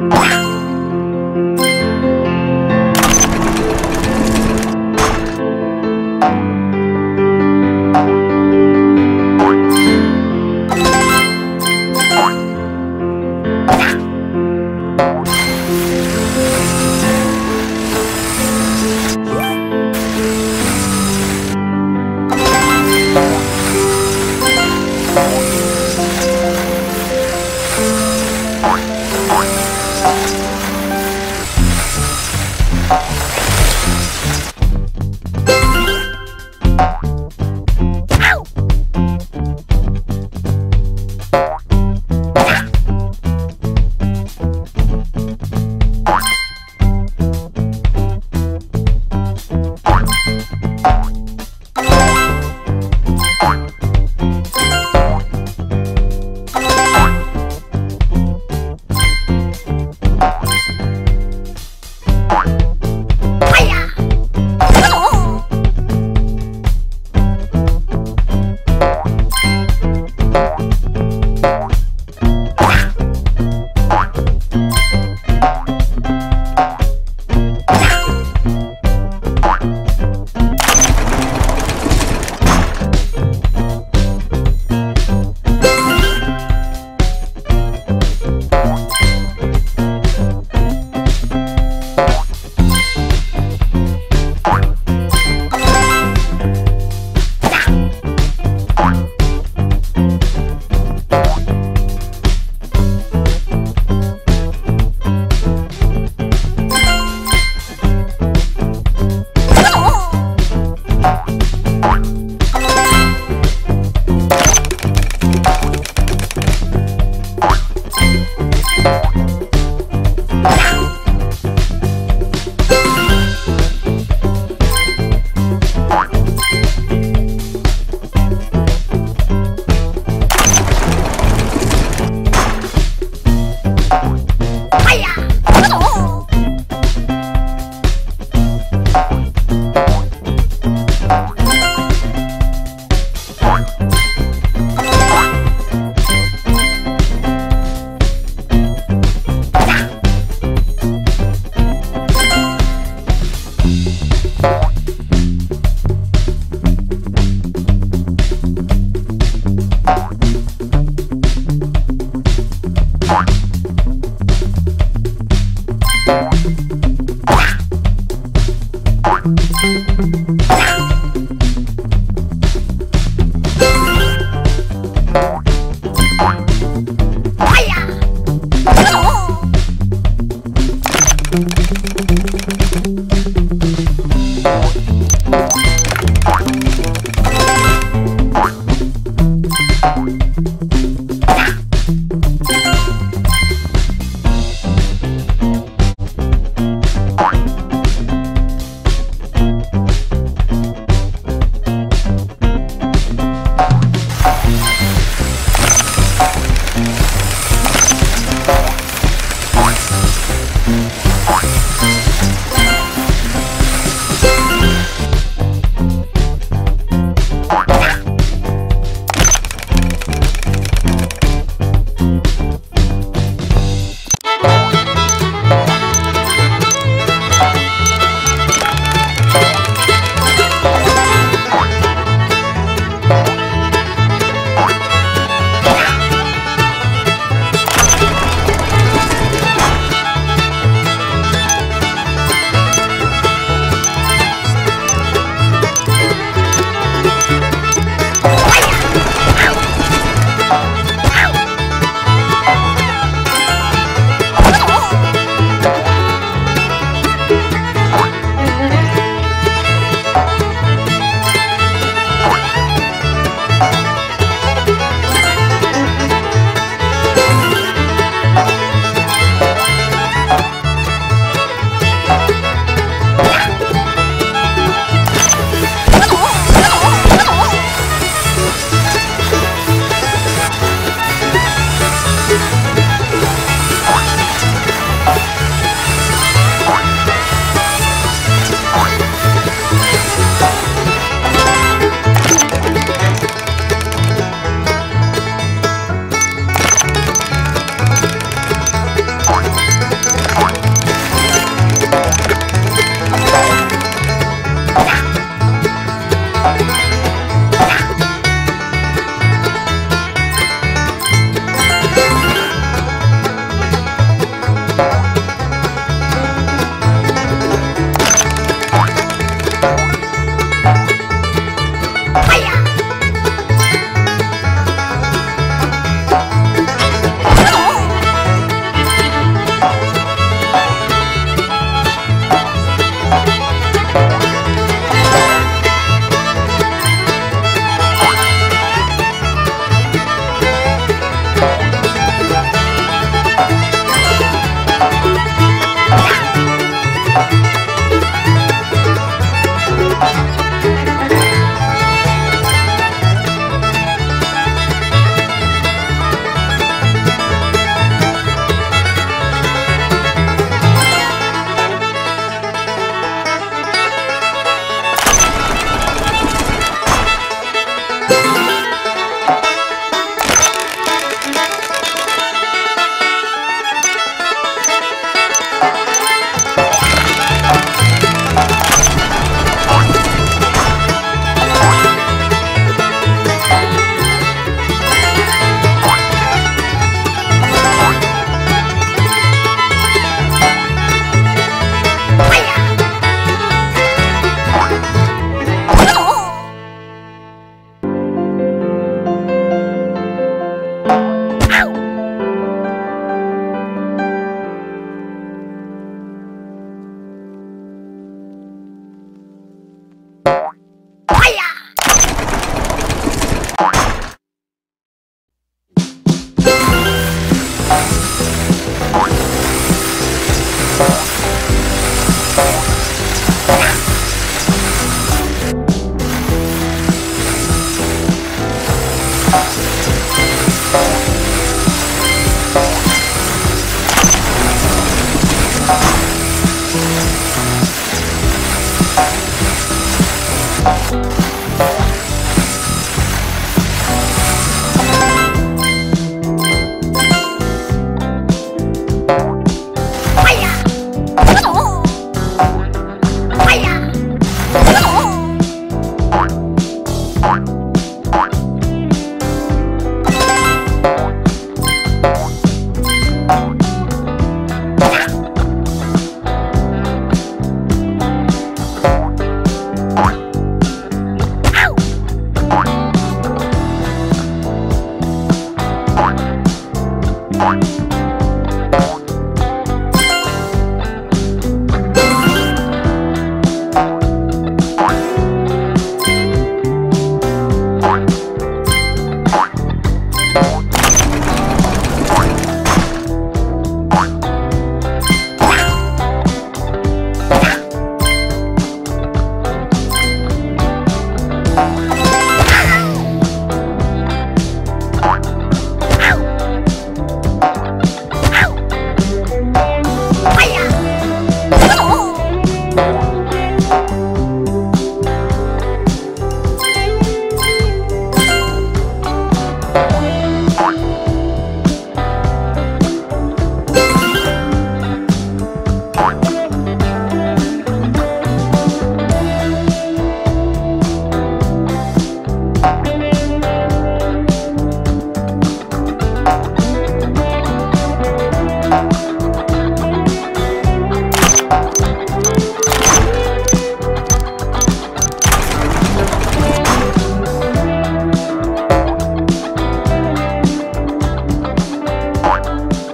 Wow.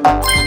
you